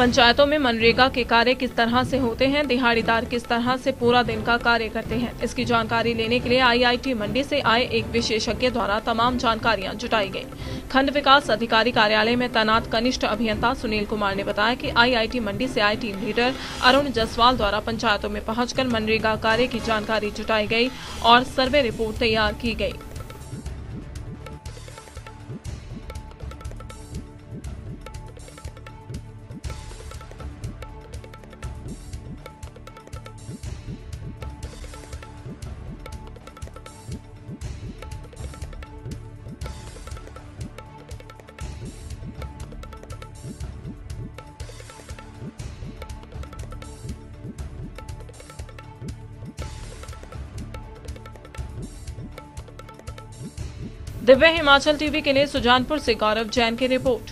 पंचायतों में मनरेगा के कार्य किस तरह से होते हैं दिहाड़ीदार किस तरह से पूरा दिन का कार्य करते हैं, इसकी जानकारी लेने के लिए आईआईटी मंडी से आए एक विशेषज्ञ द्वारा तमाम जानकारियाँ जुटाई गई। खंड विकास अधिकारी कार्यालय में तैनात कनिष्ठ अभियंता सुनील कुमार ने बताया कि आईआईटी मंडी से आए टीम लीडर अरुण जसवाल द्वारा पंचायतों में पहुंचकर मनरेगा कार्य की जानकारी जुटाई गई और सर्वे रिपोर्ट तैयार की गई। दिव्य हिमाचल टीवी के लिए सुजानपुर से गौरव जैन की रिपोर्ट।